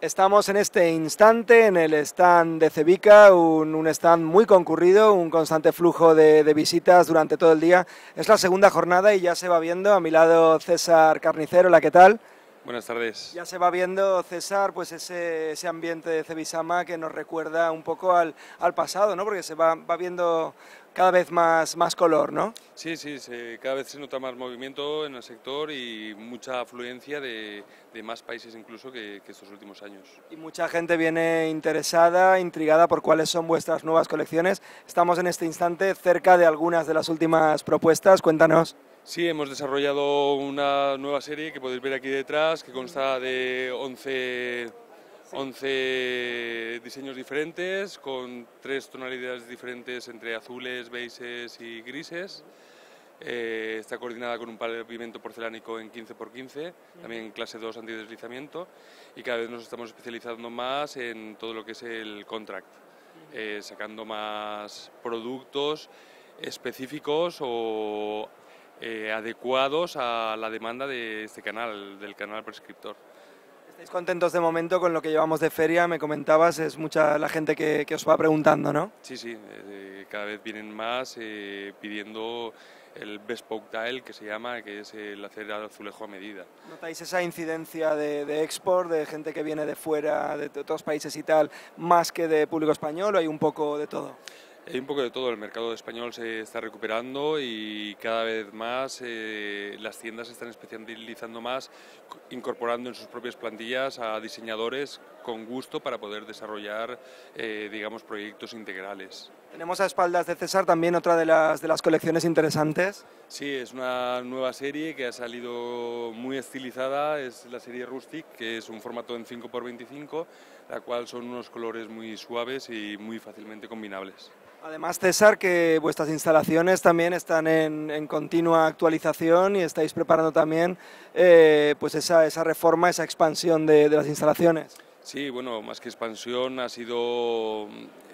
Estamos en este instante en el stand de Cevica, un, stand muy concurrido, un constante flujo de, de, visitas durante todo el día. Es la segunda jornada y ya se va viendo a mi lado César Carnicero, la ¿qué tal? Buenas tardes. Ya se va viendo, César, pues ese, ese ambiente de Cevisama que nos recuerda un poco al, al pasado, ¿no? Porque se va, va viendo cada vez más, más color, ¿no? Sí, sí, se, cada vez se nota más movimiento en el sector y mucha afluencia de, de más países incluso que, que, estos últimos años. Y mucha gente viene interesada, intrigada por cuáles son vuestras nuevas colecciones. Estamos en este instante cerca de algunas de las últimas propuestas, cuéntanos. Sí, hemos desarrollado una nueva serie que podéis ver aquí detrás, que consta de 11 11 diseños diferentes con tres tonalidades diferentes entre azules, beiges y grises. Eh, está coordinada con un pavimento porcelánico en 15x15, también clase 2 antideslizamiento y cada vez nos estamos especializando más en todo lo que es el contract, eh, sacando más productos específicos o eh, adecuados a la demanda de este canal, del canal prescriptor. ¿Estáis contentos de momento con lo que llevamos de feria? Me comentabas, es mucha la gente que, que os va preguntando, ¿no? Sí, sí, eh, cada vez vienen más eh, pidiendo el bespoke tile que se llama, que es el hacer azulejo a medida. ¿Notáis esa incidencia de, de, export, de gente que viene de fuera, de otros países y tal, más que de público español o hay un poco de todo? Hay un poco de todo, el mercado español se está recuperando y cada vez más eh, las tiendas se están especializando más, incorporando en sus propias plantillas a diseñadores con gusto para poder desarrollar, eh, digamos, proyectos integrales. Tenemos a espaldas de César también otra de las, de las colecciones interesantes. Sí, es una nueva serie que ha salido muy estilizada, es la serie Rustic, que es un formato en 5x25, la cual son unos colores muy suaves y muy fácilmente combinables. Además, César, que vuestras instalaciones también están en, en continua actualización y estáis preparando también eh, pues esa, esa, reforma, esa expansión de, de, las instalaciones. Sí, bueno, más que expansión ha sido...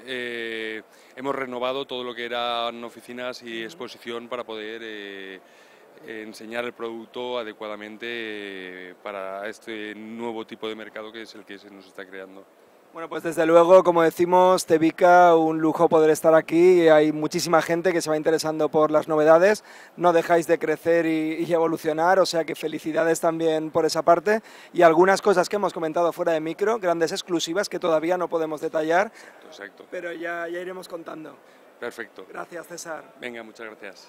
Eh, hemos renovado todo lo que eran oficinas y exposición para poder eh, enseñar el producto adecuadamente para este nuevo tipo de mercado que es el que se nos está creando. Bueno, pues desde luego, como decimos, Tevica, un lujo poder estar aquí. Hay muchísima gente que se va interesando por las novedades. No dejáis de crecer y, y, evolucionar, o sea que felicidades también por esa parte. Y algunas cosas que hemos comentado fuera de micro, grandes exclusivas que todavía no podemos detallar, Exacto. pero ya, ya iremos contando. Perfecto. Gracias, César. Venga, muchas gracias.